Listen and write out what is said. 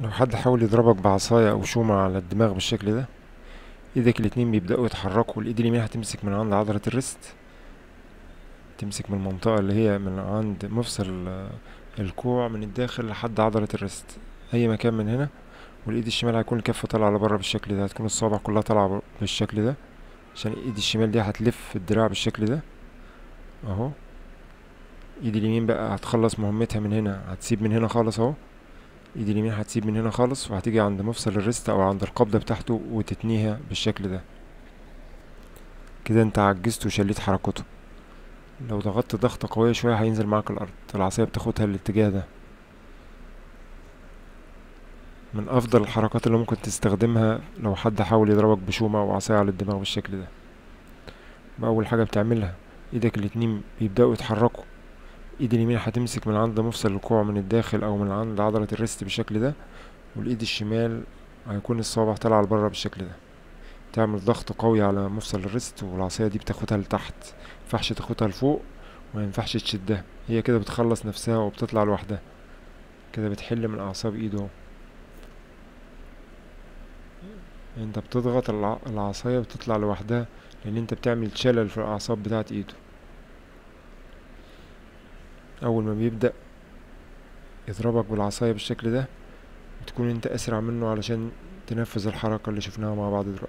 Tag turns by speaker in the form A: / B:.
A: لو حد حاول يضربك بعصاية أو شومة على الدماغ بالشكل ده إيدك الاتنين بيبدأوا يتحركوا الإيد اليمين هتمسك من عند عضلة الريست تمسك من المنطقة اللي هي من عند مفصل الكوع من الداخل لحد عضلة الريست. أي مكان من هنا والإيد الشمال هيكون الكفة طالعة لبره بالشكل ده هتكون الصوابع كلها طالعة بالشكل ده عشان الإيد الشمال دي هتلف الدراع بالشكل ده. أهو. إيد اليمين بقى هتخلص مهمتها من هنا هتسيب من هنا خالص أهو. ايد اليمين هتسيب من هنا خالص وهتيجي عند مفصل الريست أو عند القبضة بتاعته وتتنيها بالشكل ده. كده أنت عجزت وشليت حركته. لو ضغطت ضغطة قوية شوية هينزل معاك الأرض. العصاية بتاخدها الاتجاه ده. من أفضل الحركات اللي ممكن تستخدمها لو حد حاول يضربك بشومة أو عصاية على الدماغ بالشكل ده. أول حاجة بتعملها إيدك الاتنين بيبدأوا يتحركوا. ايد اليمين هتمسك من عند مفصل الكوع من الداخل أو من عند عضلة الريست بالشكل ده والايد الشمال هيكون الصوابع طالعة لبره بالشكل ده. تعمل ضغط قوي على مفصل الريست والعصاية دي بتاخدها لتحت مينفعش تاخدها لفوق ومينفعش تشدها. هي كده بتخلص نفسها وبتطلع لوحدها. كده بتحل من اعصاب ايده اهو. انت بتضغط الع- العصاية بتطلع لوحدها لأن انت بتعمل شلل في الاعصاب بتاعت ايده. أول ما بيبدأ يضربك بالعصاية بالشكل ده بتكون أنت أسرع منه علشان تنفذ الحركة اللي شفناها مع بعض دلوقتي.